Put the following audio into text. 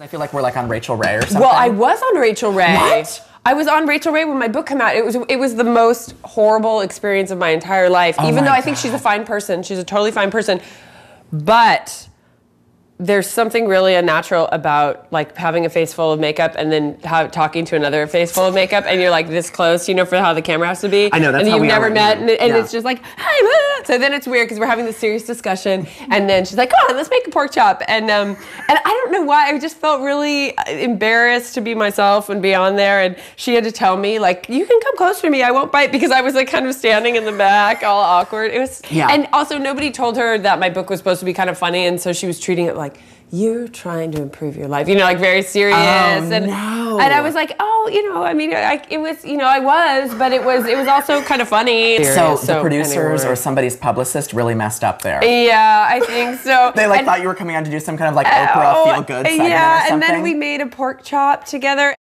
I feel like we're like on Rachel Ray or something. Well, I was on Rachel Ray. What? I was on Rachel Ray when my book came out. It was it was the most horrible experience of my entire life. Even Oh my though I think she's a fine person, she's a totally fine person, but there's something really unnatural about like having a face full of makeup and then talking to another face full of makeup and you're like this close, you know, for how the camera has to be. I know, that's and how you've we are never right met, now. and, and Yeah. it's just like, hi. blah." So then it's weird because we're having this serious discussion, and then she's like, "Come on, let's make a pork chop," and um, and I don't know why I just felt really uh, embarrassed to be myself and be on there, and she had to tell me like, "You can come close to me, I won't bite," because I was like kind of standing in the back, all awkward. It was, Yeah. and also nobody told her that my book was supposed to be kind of funny, and so she was treating it like. You're trying to improve your life, you know, like very serious, Oh, and no. And I was like, oh, you know, I mean, I, it was, you know, I was, but it was, it was also kind of funny. so the producers anyway. or somebody's publicist really messed up there. Yeah, I think so. They like And- thought you were coming on to do some kind of like Oprah oh, feel good segment Yeah, or and then we made a pork chop together.